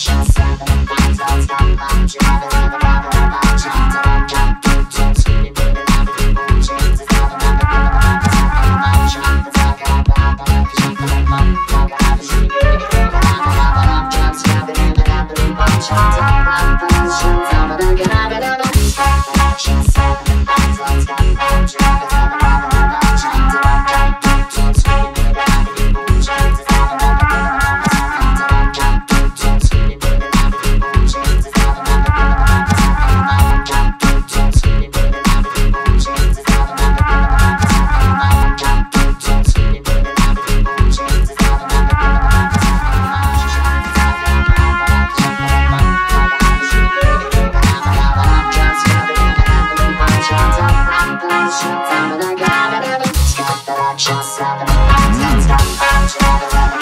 Seven, eight, don't driving, never, never, never, stop,